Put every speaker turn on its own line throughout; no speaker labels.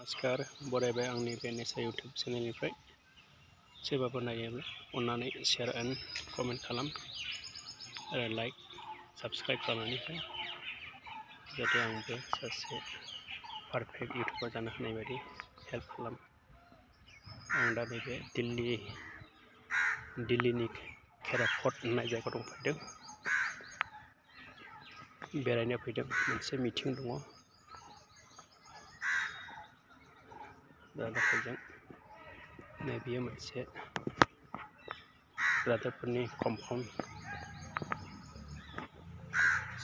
नमस्कार, बरायबाय आंनि बे नेसा इउटुब चेनेलनिफ्राय सोरबाफोर नायोब्ला अननानै शेयार एन्ड कमेन्ट खालाम आरो लाइक साबस्क्राइब खालामनानै जाहाथे आंबो सासे पारफेक्ट इउटुबार जानो हानाय बायदि हेल्प खालाम। आं दा नैबे दिल्ली, दिल्लीनि केराफट होननाय जायगायाव दंफैदों। बेरायनो फैदों, मोनसे मिटिं दङ। దాదాపు maybe you might say rather puny compound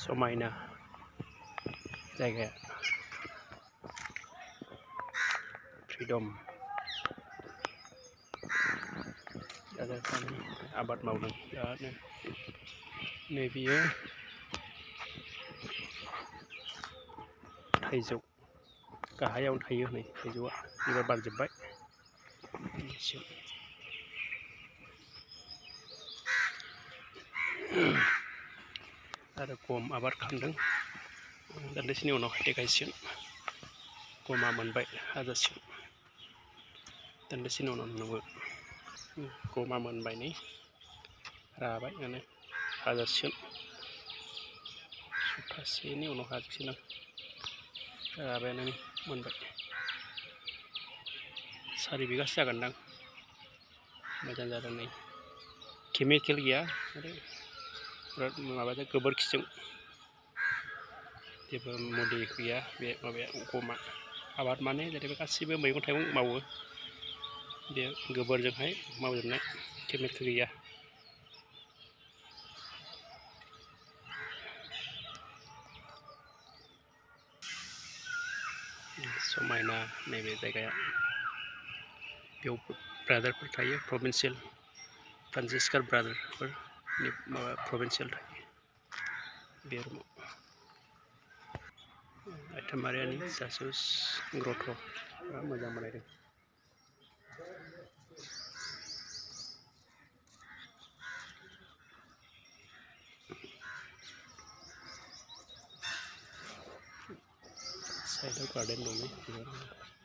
so minor. Like a freedom. Rather puny about mountain maybe you. Thấy dụng गाहायावनो थायो हनै थाइजौआ एबार बारजोब्बाय आरो गम आबाद खालामदों दान्दिसेनि उनाव देखायसिगोन गमा मोनबाय हाजासिम दान्दिसेनि उनाव नुबो गमा मोनबाय नै राबाय माने हाजासिगोन सप्तासेनि उनाव हाजोबसिगोन आं Karena nih mantap. Sari bigas ya kandang. Macam jalan nih. Kimi kill ya. Berat mengabaikan keberkisung. Tiba mudi ya. Biar mabaya ukuma. Abad mana dari bekas sih mau. Biar keberjeng hai mau jenai. Kimi kill ya. Kimi kill. समायना नैबे जायगाया। बेयाव ब्रादारफोर थायो, प्रभिन्सियेल फ्रान्सिस्कार ब्रादारफोरनि माबा प्रभिन्सियेल थायो बे रुमाव। ग्रथ' मोजां बानायदों साइड गार्डन रूम है